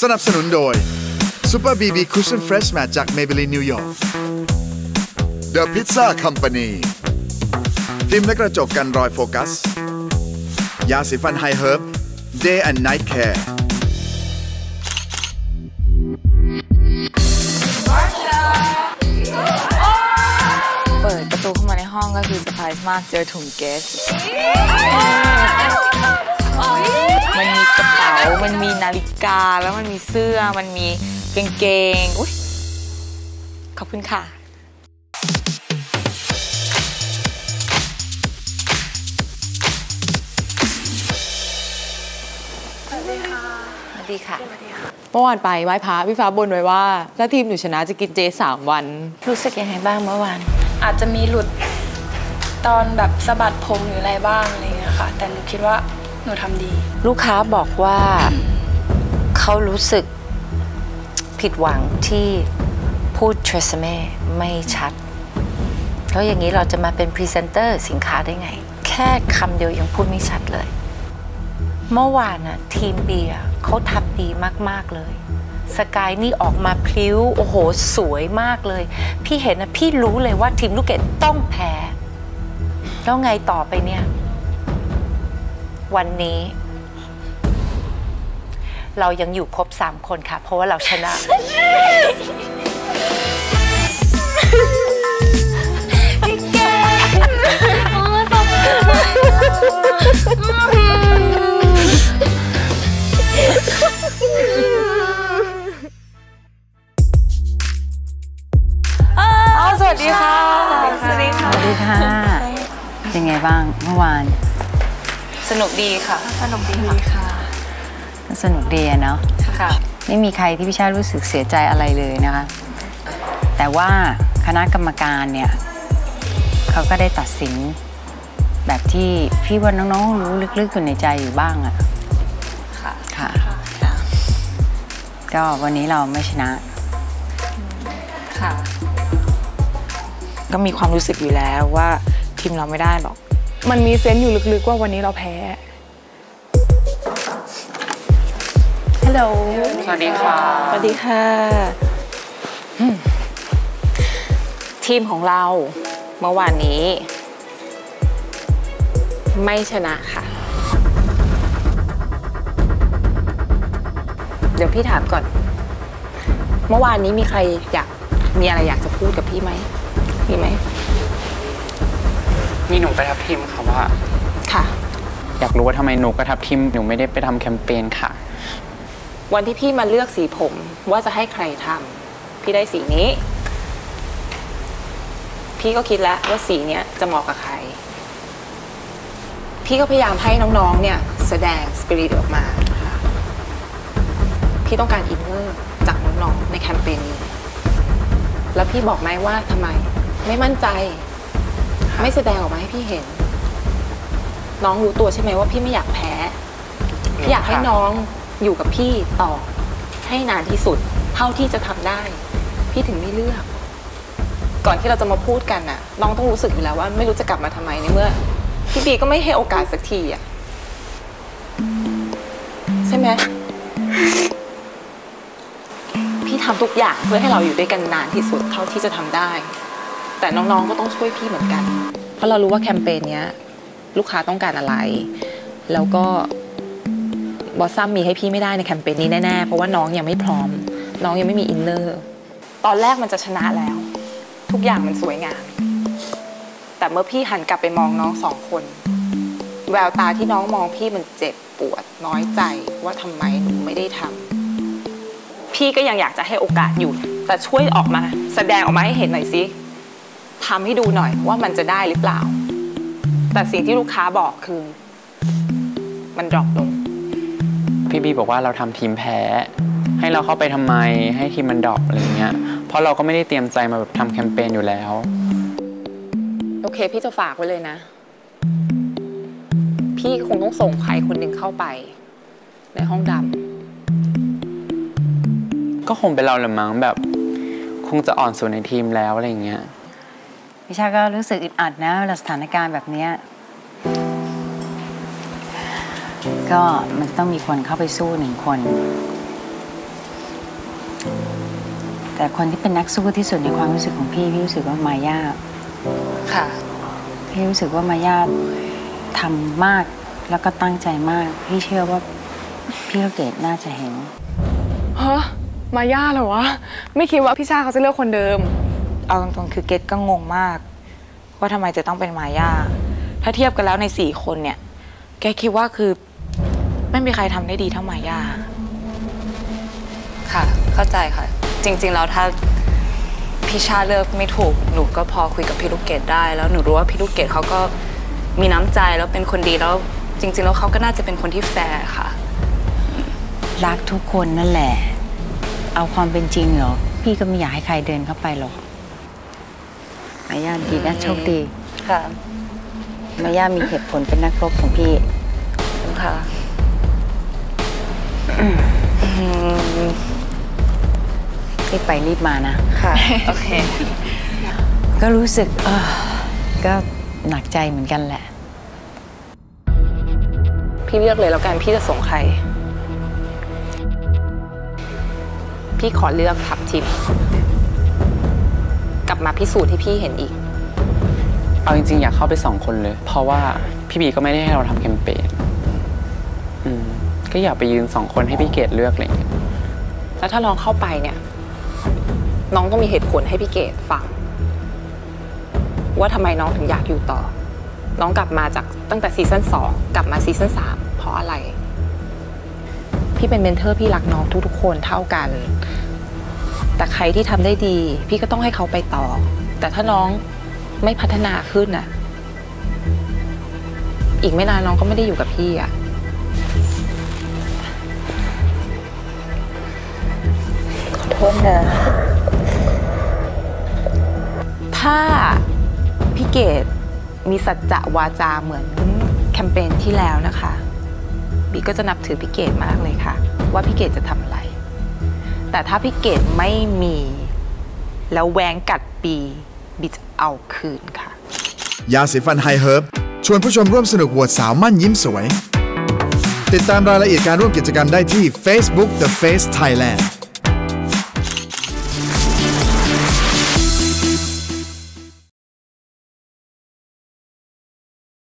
สนับสนุนโดย Super BB Cushion Fresh Matte จาก Maybelline New York The Pizza Company ฟิล์มและกระจกกันรอยโฟกัส ยาสีฟันไฮเฮิร์บ Day and Night Care เปิดประตูเข้ามาในห้องก็คือเซอร์ไพรส์มากเจอถุงเกส มันมีนาฬิกาแล้วมันมีเสื้อมันมีกางเกงอุ้ยขอบคุณค่ะสวัสดีค่ะเมื่อวานไปไหว้พระพี่ฟ้าบนไว้ว่าถ้าทีมหนูชนะจะกินเจสามวัน รู้สึกยังไงบ้างเมื่อวาน อาจจะมีหลุดตอนแบบสะบัดผมหรืออะไรบ้างอะไรเงี้ยค่ะ แต่หนูคิดว่า หนูทำดี ลูกค้าบอกว่าเขารู้สึกผิดหวังที่พูด TRESemmé ไม่ชัด แล้วอย่างนี้เราจะมาเป็นพรีเซนเตอร์สินค้าได้ไง แค่คำเดียวยังพูดไม่ชัดเลย เมื่อวานน่ะทีมเบียร์เขาทำดีมาก ๆ เลยสกายนี่ออกมาพลิ้ว โอ้โห สวยมากเลย พี่เห็นนะพี่รู้เลยว่าทีมลูกเกดต้องแพ้ แล้วไงต่อไปเนี่ย วันนี้ เรายังอยู่ครบ3คนค่ะ เพราะว่าเราชนะสวัสดีค่ะ สวัสดีค่ะ สวัสดีค่ะ เป็นไงบ้างเมื่อวาน สนุกดีค่ะ สนุกดีค่ะก็สนุกดีอะเนาะค่ะ ไม่มีใครที่พี่ชาติรู้สึกเสียใจอะไรเลยนะคะ แต่ว่าคณะกรรมการเนี่ยเขาก็ได้ตัดสิน แบบที่พี่ว่าน้องๆรู้ลึกๆอยู่ในใจอยู่บ้างอะค่ะค่ะ ก็วันนี้เราไม่ชนะ ค่ะ ก็มีความรู้สึกอยู่แล้วว่าทีมเราไม่ได้หรอก มันมีเซนส์อยู่ลึกๆว่าวันนี้เราแพ้ ฮัลโหล สวัสดีค่ะ สวัสดีค่ะอืมทีมของเราเมื่อวานนี้ ไม่ชนะค่ะ เดี๋ยวพี่ถามก่อน เมื่อวานนี้มีใครอยากมีอะไรอยากจะพูดกับพี่ไหมมีไหม มีหนูไปทับทิมค่ะว่า ค่ะ อยากรู้ว่าทำไมหนูกับทับทิมหนูไม่ได้ไปทำแคมเปญค่ะ วันที่พี่มาเลือกสีผมว่าจะให้ใครทำพี่ได้สีนี้ พี่ก็คิดแล้วว่าสีเนี้ยจะเหมาะกับใคร พี่ก็พยายามให้น้องๆ เนี่ย แสดงสปิริตออกมาค่ะพี่ต้องการอินเนอร์จากน้องๆ ในแคมเปญนี้ แล้วพี่บอกไหมว่าทำไมไม่มั่นใจ ไม่แสดงออกมาให้พี่เห็น น้องรู้ตัวใช่ไหมว่าพี่ไม่อยากแพ้พี่อยากให้น้องอยู่กับพี่ต่อ ให้นานที่สุด เท่าที่จะทำได้ พี่ถึงไม่เลือก ก่อนที่เราจะมาพูดกันน่ะ น้องต้องรู้สึกอยู่แล้วว่า ไม่รู้จะกลับมาทำไมในเมื่อพี่บีก็ไม่ให้โอกาสสักทีอะใช่ไหมพี่ทำทุกอย่างเพื่อให้เราอยู่ด้วยกันนานที่สุดเท่าที่จะทำได้ แต่น้องๆก็ต้องช่วยพี่เหมือนกัน เพราะเรารู้ว่าแคมเปญเนี้ยลูกค้าต้องการอะไร แล้วก็บอสซัมมีให้พี่ไม่ได้ในแคมเปญนี้แน่ๆ เพราะว่าน้องยังไม่พร้อม น้องยังไม่มี inner ตอนแรกมันจะชนะแล้ว ทุกอย่างมันสวยงาม แต่เมื่อพี่หันกลับไปมองน้องสองคน แววตาที่น้องมองพี่มันเจ็บปวดน้อยใจว่าทำไมหนูไม่ได้ทำพี่ก็ยังอยากจะให้โอกาสอยู่ แต่ช่วยออกมา แสดงออกมาให้เห็นหน่อยสิ ทำให้ดูหน่อยว่ามันจะได้หรือเปล่า แต่สิ่งที่ลูกค้าบอกคือ มันดรอปลง พี่บีบอกว่าเราทำทีมแพ้ ให้เราเข้าไปทำไมให้ทีมมันดรอปอะไรเงี้ย เพราะเราก็ไม่ได้เตรียมใจมาแบบทำแคมเปญอยู่แล้ว โอเค พี่จะฝากไว้เลยนะ พี่คงต้องส่งใครคนหนึ่งเข้าไป ในห้องดก็คงเป็นเราแหละมั้งแบบ คงจะอ่อนสุดในทีมแล้วอะไรเงี้ย พี่ชาติก็รู้สึกอึดอัดนะเวลาสถานการณ์แบบเนี้ยก็มันต้องมีคนเข้าไปสู้หนึ่งคน แต่คนที่เป็นนักสู้ที่สุดในความรู้สึกของพี่ พี่รู้สึกว่ามายาค่ะ พี่รู้สึกว่ามายาทำมากแล้วก็ตั้งใจมาก พี่เชื่อว่าพี่ลูกเกดน่าจะเห็นฮะมาย่าเหรอวะ ไม่คิดว่าพี่ชาเขาจะเลือกคนเดิม เอาตรงๆคือเกตก็งงมาก ว่าทำไมจะต้องเป็นมาย่าถ้าเทียบกันแล้วในสี่คนเนี่ย แกคิดว่าคือ ไม่มีใครทำได้ดีเท่ามาย่าค่ะ เข้าใจค่ะ จริง ๆ แล้วถ้าพี่ชาเลือกไม่ถูกหนูก็พอคุยกับพี่ลูกเกดได้ แล้วหนูรู้ว่าพี่ลูกเกดเขาก็มีน้ำใจแล้วเป็นคนดีแล้วจริง ๆ แล้วเขาก็น่าจะเป็นคนที่แฟร์ค่ะ รักทุกคนนั่นแหละ เอาความเป็นจริงเหรอ พี่ก็ไม่อยากให้ใครเดินเข้าไปหรอก มายาดีนะโชคดีค่ะมายามีเหตุผลเป็นนักรบของพี่ค่ะรีบไปรีบมานะ ค่ะ โอเค ก็รู้สึกเออก็หนักใจเหมือนกันแหละ พี่เลือกเลยแล้วกันพี่จะส่งใคร พี่ขอเลือกทับทิมกลับ มาพิสูจน์ให้พี่เห็นอีก เอาจริงๆ อยากเข้าไปสองคนเลย เพราะว่าพี่บีก็ไม่ได้ให้เราทำแคมเปญอืมก็อยากไปยืนสองคนให้พี่เกดเลือกอะไรอย่างเงี้ยแล้วถ้าน้องเข้าไปเนี่ย น้องต้องมีเหตุผลให้พี่เกดฟัง ว่าทำไมน้องถึงอยากอยู่ต่อ น้องกลับมาจากตั้งแต่ซีซั่นสองกลับมาซีซั่นสามเพราะอะไร พี่เป็นเมนเทอร์พี่รักน้องทุกๆคนเท่ากัน แต่ใครที่ทำได้ดี พี่ก็ต้องให้เขาไปต่อ แต่ถ้าน้องไม่พัฒนาขึ้นน่ะ อีกไม่นานน้องก็ไม่ได้อยู่กับพี่อะโทษนะถ้าพี่เกดมีสัจจะวาจาเหมือนแคมเปญที่แล้วนะคะ บีก็จะนับถือพี่เกดมากเลยค่ะ ว่าพี่เกดจะทำอะไร แต่ถ้าพี่เกดไม่มี แล้วแว้งกัดบีบีจะเอาคืนค่ะ ยาสีฟันไฮเฮิร์บชวนผู้ชมร่วมสนุกโหวตสาวมั่นยิ้มสวย ติดตามรายละเอียดการร่วมกิจกรรมได้ที่ Facebook The Face Thailand